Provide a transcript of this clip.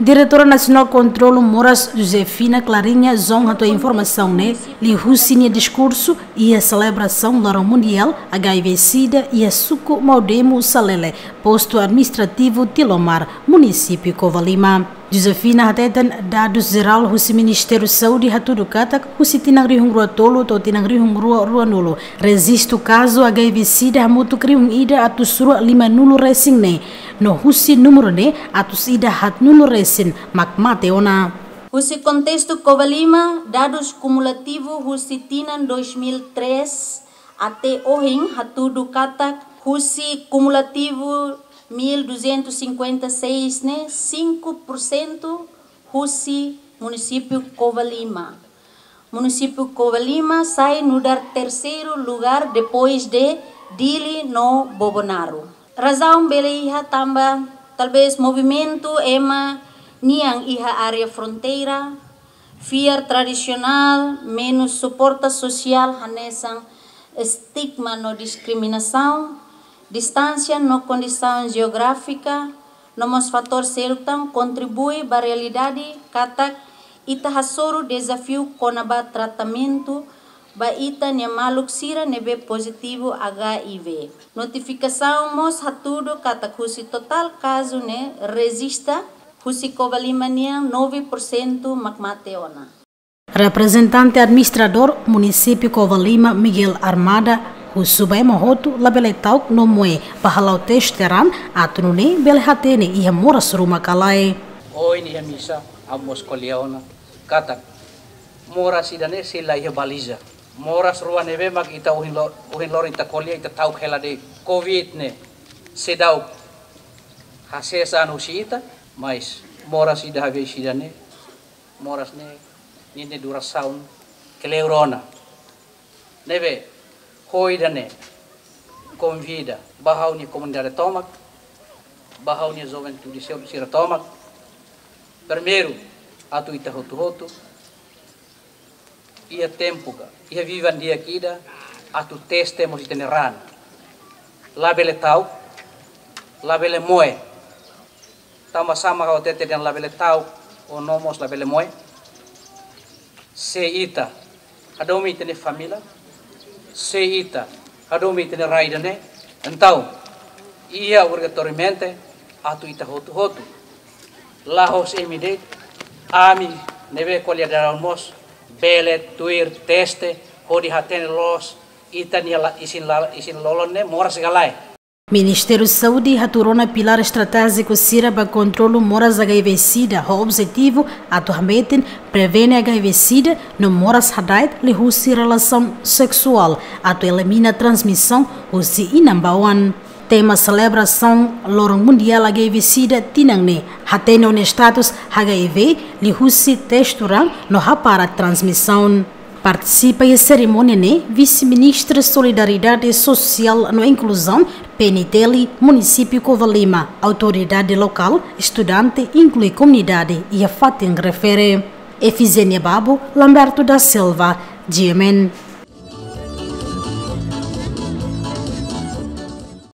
Diretora Nacional Controlo Moras Josefina Clarinha zonha a informação, né? Li Hussinia discurso e a celebração do Mundial HIV-Sida e a Suco Maudemo Salele, posto administrativo Tilomar, município Covalima. Josefina hatetan dados geral husi Ministério Saúde hatudu katak husi tinang rihung rua tolo atau tinang rihung rua rua nulu. Resisto caso HIV-Sida hamutu krihung ida atus rua lima nulu resing ne. No husi número ne atus ida hat nulu resin mak mate ona. Husi contexto Covalima, dados cumulativo husi tinan 2003 até ohing hatudu katak husi cumulativo 1256, né? 5% Russi, município Covalima. Município Covalima sai no terceiro lugar depois de Dili no Bobonaro. Razão bela iha tamba, talvez movimento ema niang iha área fronteira, fiar tradicional, menos suporta social hanesang estigma no discriminação, Distância no condição geográfica, nomos fator sertão contribui a realidade katak ita hasoro desafio konaba tratamento ba ita ne maluk sira nebe positivo HIV. Notificação mos hatudo katak husi total caso ne resista husi covalimania 9% makmateona. Representante administrador município Covalima Miguel Armada o subai mahotu labele tauk no moe pahalau testeran atunune bele hatene iha mora suruma kalai. Oi ni misa amos koliaona kata mora sidane sila iha baliza. Mora surua neve mak ita uhin lo uhin lori ita kolia ita tauk hela de covid ne sedau hasesa anu ita mais mora sida have sidane moras ne nine durasaun keleurona neve hoidane convida bahauni comunidade Tomac, bahauni juventude Sira Tomac, primeiro atu ita hotu hotu, ia tempuga, ia vivan dia kida, atu teste mo ran, labele tau, labele moe, tama sama kau tete dan labele tau, o nomos labele moe, se ita, adomi tene família, Seita. Hadomi tene raidane entau ia urga tormente atu ita hotu hotu. Lahos emide ami neve kolia daralmos bele tuir teste hodi hatene los ita ni isin la isin lolonne moras galai e. Ministério da Saúde aturou pilar estratégico Sira para controle moras HIV-Sida. O objetivo, atualmente, prevene HIV-Sida no moras hadait husi relação sexual, atu elimina a transmissão husi inambawan. Tema celebração Lorong Mundial HIV-Sida tinangne, hatene no status HIV li husi texturan no hapara transmissão. Participa em cerimônia né, vice-ministra Solidariedade Social no Inclusão, PNTL, município Covalima, autoridade local, estudante, inclui comunidade e a FATEN refere. Efizênia Babo, Lamberto da Silva, GMN.